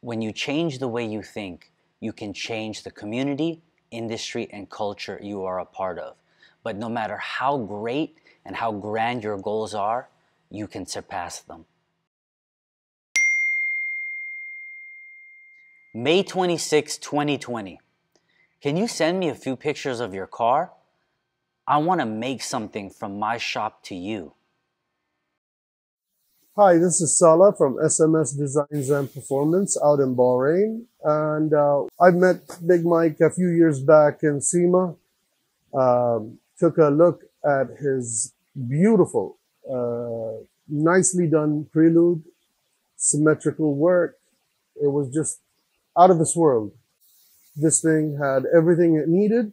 when you change the way you think, you can change the community, industry, and culture you are a part of. But no matter how great and how grand your goals are, you can surpass them. May 26, 2020. Can you send me a few pictures of your car? I want to make something from my shop to you. Hi, this is Salah from SMS Designs and Performance out in Bahrain. And uh, I met Big Mike a few years back in SEMA. Um, took a look at his beautiful, uh, nicely done prelude, symmetrical work. It was just out of this world. This thing had everything it needed,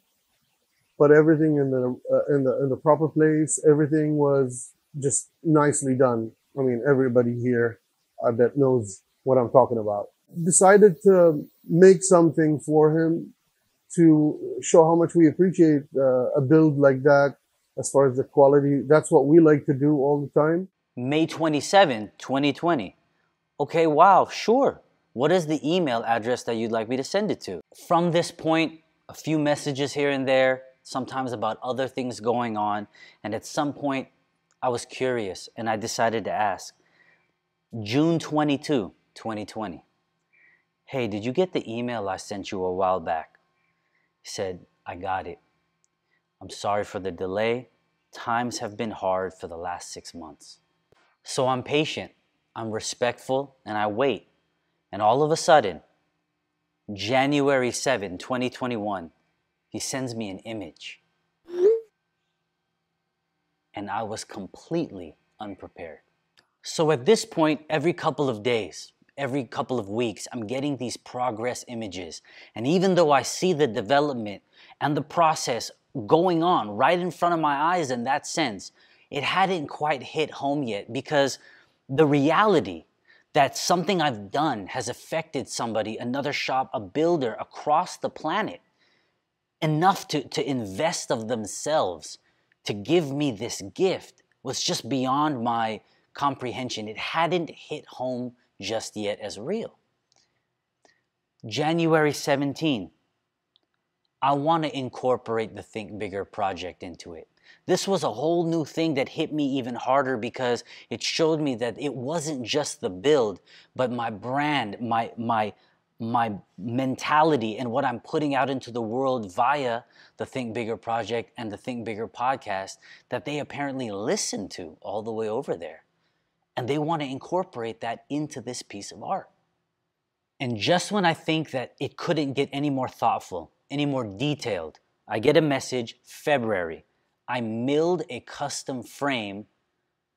but everything in the uh, in the in the proper place. Everything was just nicely done. I mean, everybody here, I bet knows what I'm talking about. Decided to make something for him to show how much we appreciate uh, a build like that as far as the quality. That's what we like to do all the time. May 27, 2020. Okay, wow, sure. What is the email address that you'd like me to send it to? From this point, a few messages here and there, sometimes about other things going on, and at some point, I was curious and I decided to ask. June 22, 2020. Hey, did you get the email I sent you a while back? He said, I got it. I'm sorry for the delay. Times have been hard for the last six months. So I'm patient, I'm respectful, and I wait. And all of a sudden, January 7, 2021, he sends me an image. And I was completely unprepared. So at this point, every couple of days, every couple of weeks, I'm getting these progress images. And even though I see the development and the process going on right in front of my eyes in that sense, it hadn't quite hit home yet because the reality that something I've done has affected somebody, another shop, a builder across the planet, enough to, to invest of themselves to give me this gift was just beyond my comprehension. It hadn't hit home just yet as real. January 17, I want to incorporate the Think Bigger project into it. This was a whole new thing that hit me even harder because it showed me that it wasn't just the build, but my brand, my, my, my mentality and what I'm putting out into the world via the Think Bigger project and the Think Bigger podcast that they apparently listen to all the way over there. And they want to incorporate that into this piece of art. And just when I think that it couldn't get any more thoughtful, any more detailed, I get a message February I milled a custom frame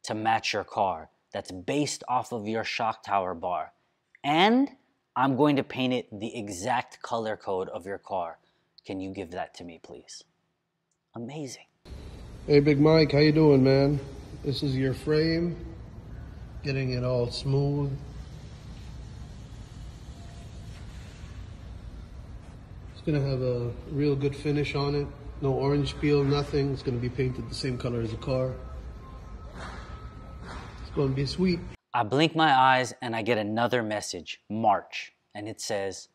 to match your car that's based off of your shock tower bar. And I'm going to paint it the exact color code of your car. Can you give that to me, please? Amazing. Hey, Big Mike, how you doing, man? This is your frame. Getting it all smooth. It's gonna have a real good finish on it. No orange peel, nothing. It's going to be painted the same color as the car. It's going to be sweet. I blink my eyes and I get another message, March, and it says,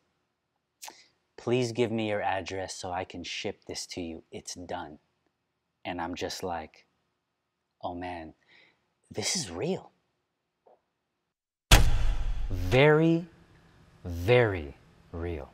Please give me your address so I can ship this to you. It's done. And I'm just like, Oh man, this is real. Very, very real.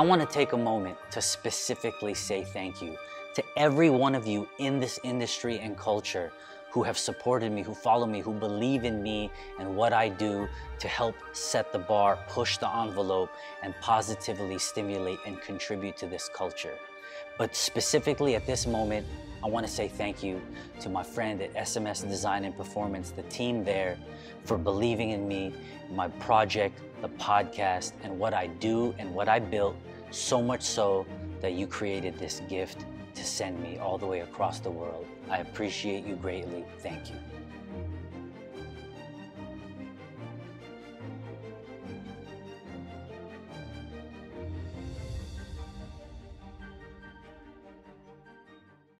I want to take a moment to specifically say thank you To every one of you in this industry and culture who have supported me, who follow me, who believe in me and what I do to help set the bar, push the envelope, and positively stimulate and contribute to this culture. But specifically at this moment, I want to say thank you to my friend at SMS Design and Performance, the team there, for believing in me, my project, the podcast, and what I do and what I built, so much so that you created this gift to send me all the way across the world. I appreciate you greatly. Thank you.